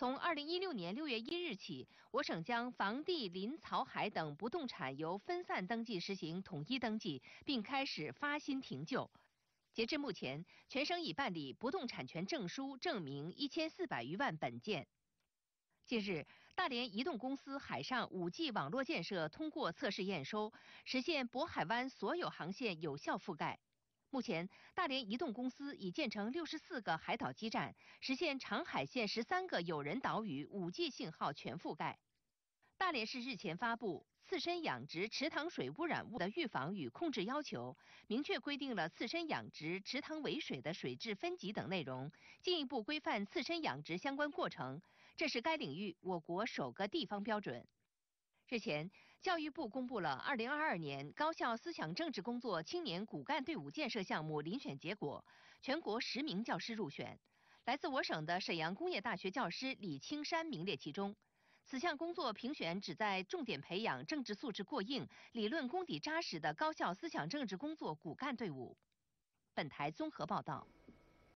从二零一六年六月一日起，我省将房地、林、草、海等不动产由分散登记实行统一登记，并开始发新停旧。截至目前，全省已办理不动产权证书证明一千四百余万本件。近日，大连移动公司海上 5G 网络建设通过测试验收，实现渤海湾所有航线有效覆盖。目前，大连移动公司已建成六十四个海岛基站，实现长海县十三个有人岛屿 5G 信号全覆盖。大连市日前发布《次生养殖池塘水污染物的预防与控制要求》，明确规定了次生养殖池塘尾水的水质分级等内容，进一步规范次生养殖相关过程。这是该领域我国首个地方标准。日前，教育部公布了二零二二年高校思想政治工作青年骨干队伍建设项目遴选结果，全国十名教师入选，来自我省的沈阳工业大学教师李青山名列其中。此项工作评选旨在重点培养政治素质过硬、理论功底扎实的高校思想政治工作骨干队伍。本台综合报道。